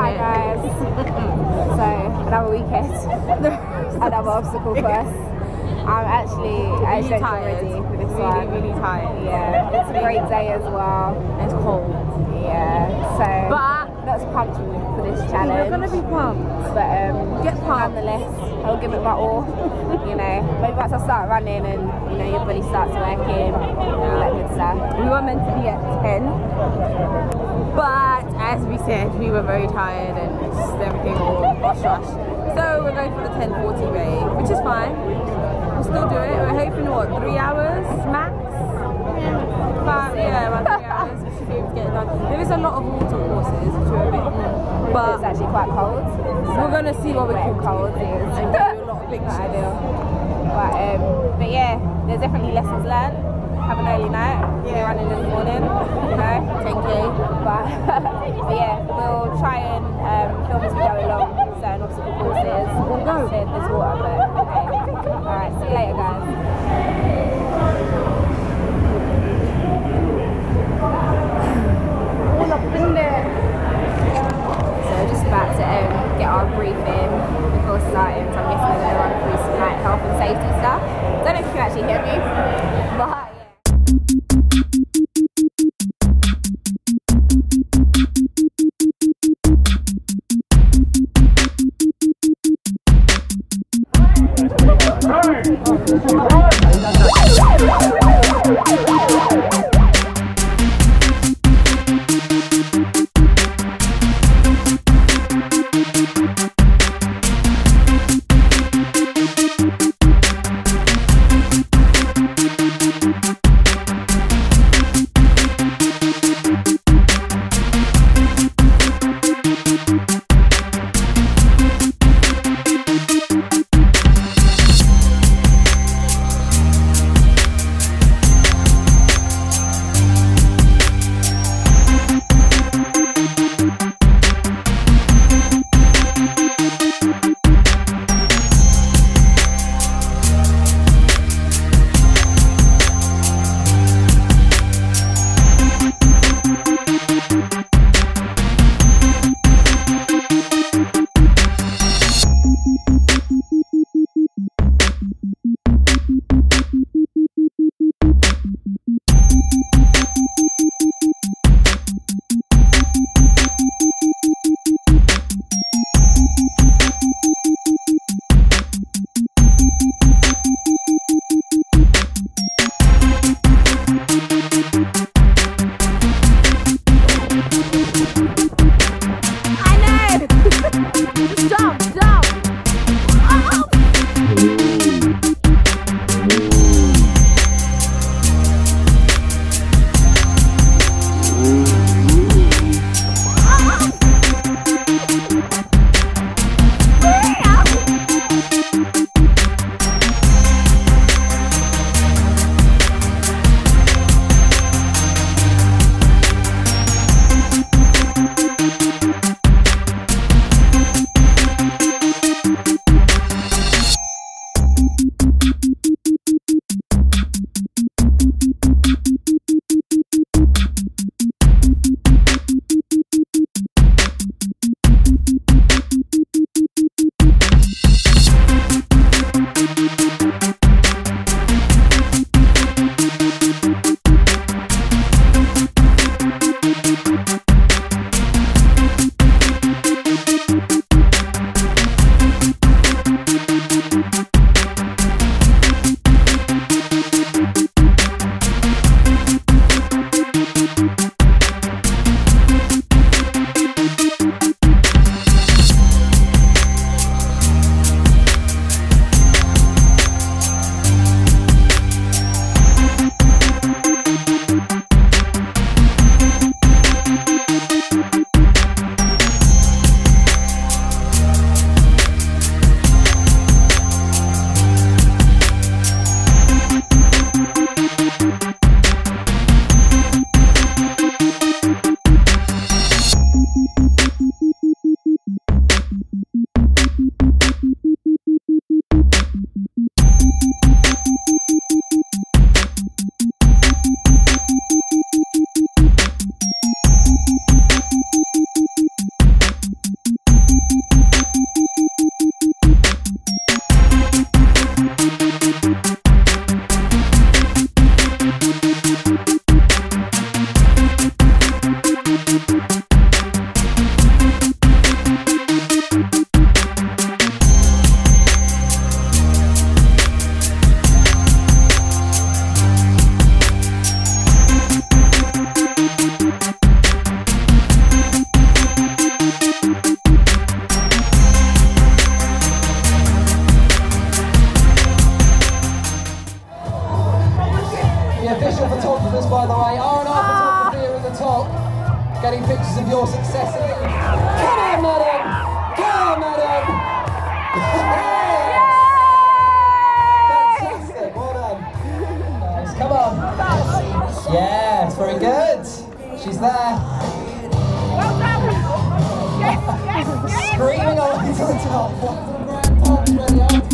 Hi it. guys. so another weekend, another obstacle course. I'm actually Really actually tired. ready for this really, one. really tired. Yeah, it's a great day as well. It's cold. Yeah, so But as pumped for this challenge. we're gonna be pumped. but um, Get pumped. nonetheless, I'll give it my all. you know, maybe once I start running and you know your body starts working, all that good stuff. We were meant to be at 10, but as we said, we were very tired and just everything all rush rush. So we're going for the 1040 way, which is fine. We'll still do it. We're hoping what three hours max. About yeah, about three hours. We should be able to get it done. There is a lot of water courses, which are a bit, But it's actually quite cold. So we're gonna see what we can cold it is. and give you a lot of pictures. But um, but yeah, there's definitely lessons learned. Have an early night. Yeah. running in the morning. You know, 10k. but Música by the way. Aaron Arpatov from here at the top, getting pictures of your successes. Come on, madam! Come on, madam! Yay! Fantastic, well done. Nice, come on. Yes, very good. She's there. Well done. Screaming all to the top. What some grand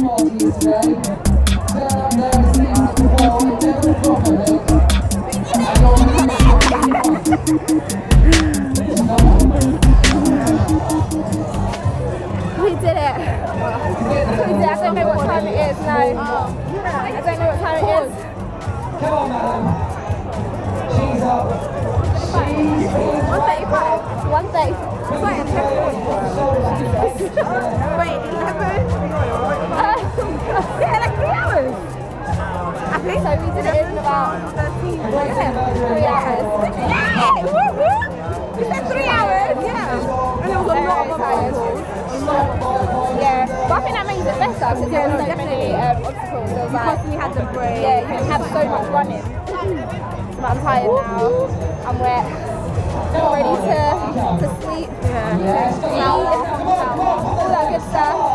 party today. Turn there. We did it. We did. I don't know what time it is. No. I don't know what time it is. Come on, man. She's up. She's in. 135. 130. Wait, 11? yeah, like three hours. I think So we did it in about 13. three hours. Yeah! said three hours, yeah. And it was a lot. Yeah, but I think that it better because um, obstacles. Because we had break. yeah, you have so much running. I'm tired now. I'm wet. I'm ready to, to sleep. Yeah. All that good stuff.